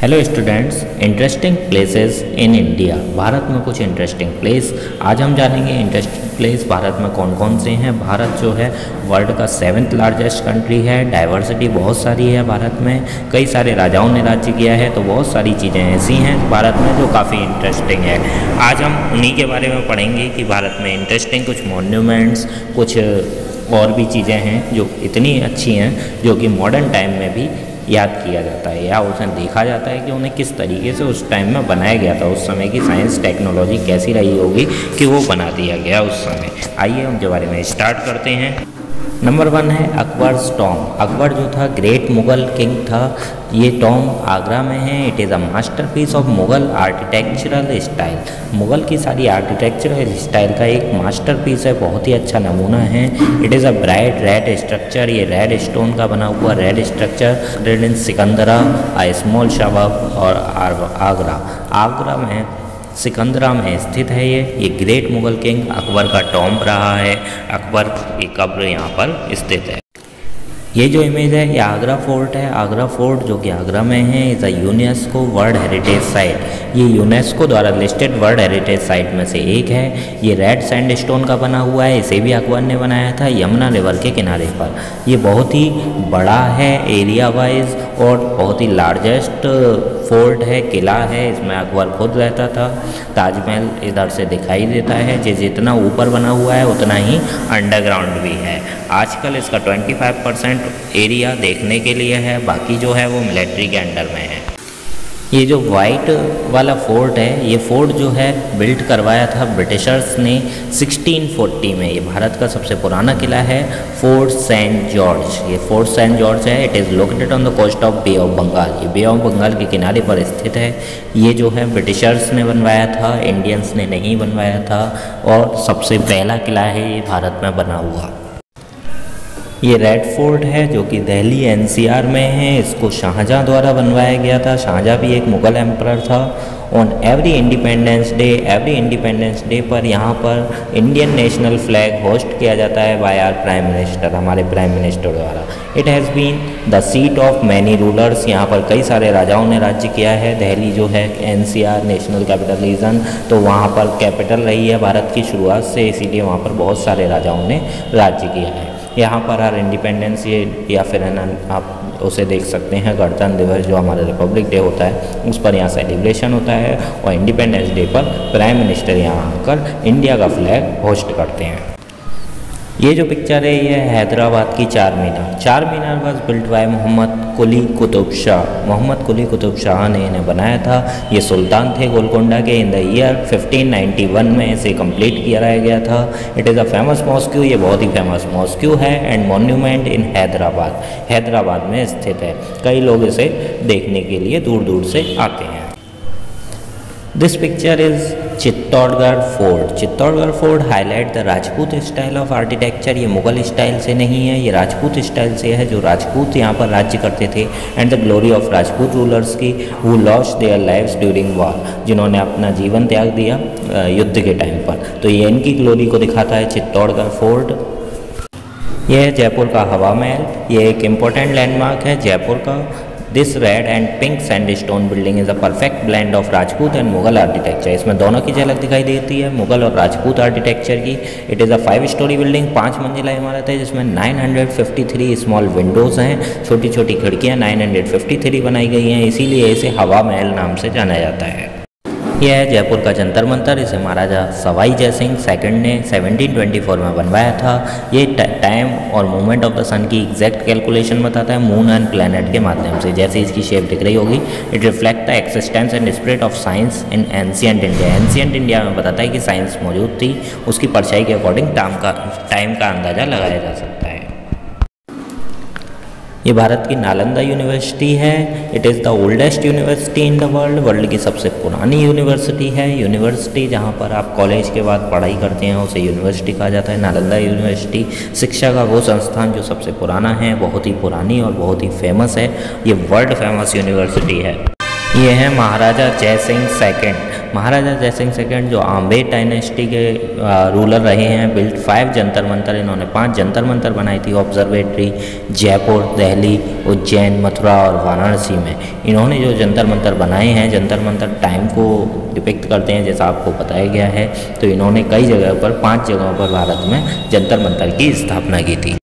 Hello students interesting places in India Bharat में कुछ interesting place आज हम जानेंगे इंटरेस्टिंग प्लेस भारत में कौन कौन से हैं। भारत जो है वर्ल्ड का सेवन्थ लार्जेस्ट कंट्री है। डाइवर्सिटी बहुत सारी है भारत में। कई सारे राजाओं ने राज्य किया है तो बहुत सारी चीज़ें ऐसी हैं भारत में जो काफ़ी इंटरेस्टिंग है। आज हम उन्हीं के बारे में पढ़ेंगे कि भारत में इंटरेस्टिंग कुछ मोन्यूमेंट्स कुछ और भी चीज़ें हैं जो इतनी अच्छी हैं, जो कि मॉडर्न टाइम में भी याद किया जाता है या उसे देखा जाता है कि उन्हें किस तरीके से उस टाइम में बनाया गया था, उस समय की साइंस टेक्नोलॉजी कैसी रही होगी कि वो बना दिया गया उस समय। आइए उनके बारे में स्टार्ट करते हैं। नंबर वन है अकबर टॉम अकबर जो था ग्रेट मुगल किंग था। ये टॉम आगरा में है। It is a masterpiece of Mughal architectural style Mughal की सारी आर्किटेक्चरल स्टाइल का एक मास्टरपीस है। बहुत ही अच्छा नमूना है। It is a bright red structure ये रेड स्टोन का बना हुआ red structure red in Sikandra a small शबाब और आगरा आगरा में सिकंदरा में स्थित है ये। ये ग्रेट मुगल किंग अकबर का टॉम्ब रहा है। अकबर की कब्र यहाँ पर स्थित है। ये जो इमेज है, ये आगरा फोर्ट है। आगरा फोर्ट जो कि आगरा में है is a UNESCO world heritage site ये यूनेस्को द्वारा लिस्टेड वर्ल्ड हेरिटेज साइट में से एक है। ये रेड सैंड स्टोन का बना हुआ है, इसे भी अकबर ने बनाया था यमुना रिवर के किनारे पर। ये बहुत ही बड़ा है एरिया वाइज और बहुत ही लार्जेस्ट फोर्ट है, किला है, इसमें अकबर खुद रहता था। ताजमहल इधर से दिखाई देता है, जो जितना ऊपर बना हुआ है, उतना ही अंडरग्राउंड भी है। आजकल इसका 25 परसेंट एरिया देखने के लिए है। बाकी जो है वो मिलिट्री के अंडर में है। ये जो वाइट वाला फोर्ट है, ये फोर्ट जो है बिल्ट करवाया था ब्रिटिशर्स ने 1640 में। ये भारत का सबसे पुराना किला है फोर्ट सेंट जॉर्ज ये फोर्ट सेंट जॉर्ज है it is located on the coast of Bay of Bengal ये बे ऑफ़ बंगाल के किनारे पर स्थित है। ये जो है ब्रिटिशर्स ने बनवाया था इंडियंस ने नहीं बनवाया था, और सबसे पहला किला है ये भारत में बना हुआ। ये रेड फोर्ट है, जो कि दिल्ली एनसीआर में है। इसको शाहजहाँ द्वारा बनवाया गया था। शाहजहाँ भी एक मुग़ल एम्पर था। On every Independence Day every Independence Day पर यहाँ पर इंडियन नेशनल फ्लैग होस्ट किया जाता है बाय आर प्राइम मिनिस्टर हमारे प्राइम मिनिस्टर द्वारा। It has been the seat of many rulers यहाँ पर कई सारे राजाओं ने राज्य किया है। दिल्ली जो है एनसीआर नेशनल कैपिटल रीजन तो वहाँ पर कैपिटल रही है। भारत की शुरुआत से इसीलिए वहाँ पर बहुत सारे राजाओं ने राज्य किया है। यहाँ पर हर इंडिपेंडेंस ये या फिर है ना, आप उसे देख सकते हैं, गणतंत्र दिवस जो हमारा रिपब्लिक डे होता है, उस पर यहाँ सेलिब्रेशन होता है और इंडिपेंडेंस डे पर प्राइम मिनिस्टर यहाँ आकर इंडिया का फ्लैग होस्ट करते हैं। ये जो पिक्चर है, ये हैदराबाद की Charminar Charminar was built by Mohammed Quli Qutb Shah. Mohammed Quli Qutb Shah ने इन्हें बनाया था। ये सुल्तान थे गोलकोंडा के इन द ईयर 1591 में इसे कंप्लीट किया गया था। It is a famous mosque ये बहुत ही फ़ेमस मॉस्क्यू है and monument in Hyderabad. Hyderabad में स्थित है। कई लोग इसे देखने के लिए दूर दूर से आते हैं। This picture is Chittorgarh fort Chittorgarh fort highlight the Rajput style of architecture ये मुगल स्टाइल से नहीं है, ये राजपूत स्टाइल से है, जो राजपूत यहाँ पर राज्य करते थे and the glory of Rajput rulers की who lost their lives during war जिन्होंने अपना जीवन त्याग दिया युद्ध के टाइम पर। तो ये इनकी ग्लोरी को दिखाता है चित्तौड़गढ़ फोर्ट यह है जयपुर का हवा महल ये एक इम्पोर्टेंट लैंडमार्क है जयपुर का। This red and pink sand stone building is a perfect blend of Rajput and Mughal architecture इसमें दोनों की झलक दिखाई देती है, मुगल और राजपूत आर्किटेक्चर की। It is a five storey building पाँच मंजिला इमारत है, जिसमें 953 स्मॉल विंडोज़ हैं छोटी छोटी खिड़कियाँ 953 बनाई गई हैं, इसीलिए इसे हवा महल नाम से जाना जाता है। यह है, जयपुर का जंतर मंतर, इसे महाराजा सवाई जय सिंह सेकेंड ने 1724 में बनवाया था। ये टाइम और मूवमेंट ऑफ़ द सन की एग्जैक्ट कैलकुलेशन बताता है मून एंड प्लानट के माध्यम से। जैसे इसकी शेप दिख रही होगी it reflect the existence and spirit of science in ancient India ancient India में बताता है कि साइंस मौजूद थी, उसकी परछाई के अकॉर्डिंग टाइम का टाइम का अंदाज़ा लगाया जा सकता है। ये भारत की नालंदा यूनिवर्सिटी है। It is the oldest university in the world world की सबसे पुरानी यूनिवर्सिटी है। यूनिवर्सिटी जहाँ पर आप कॉलेज के बाद पढ़ाई करते हैं, उसे यूनिवर्सिटी कहा जाता है। नालंदा यूनिवर्सिटी शिक्षा का वो संस्थान जो सबसे पुराना है, बहुत ही पुरानी और बहुत ही फ़ेमस है। ये वर्ल्ड फ़ेमस यूनिवर्सिटी है। ये है महाराजा जय सिंह सेकेंड महाराजा जयसिंह सेकेंड, जो आम्बे डायनेस्टी के रूलर रहे हैं बिल्ट फाइव जंतर मंतर, इन्होंने पाँच जंतर मंतर बनाई थी, ऑब्जर्वेटरी, जयपुर, दिल्ली, उज्जैन, मथुरा और वाराणसी में। इन्होंने जो जंतर मंतर बनाए हैं, जंतर मंतर टाइम को डिपिक्ट करते हैं, जैसा आपको बताया गया है तो इन्होंने कई जगह पर, पाँच जगहों पर भारत में जंतर मंतर की स्थापना की थी।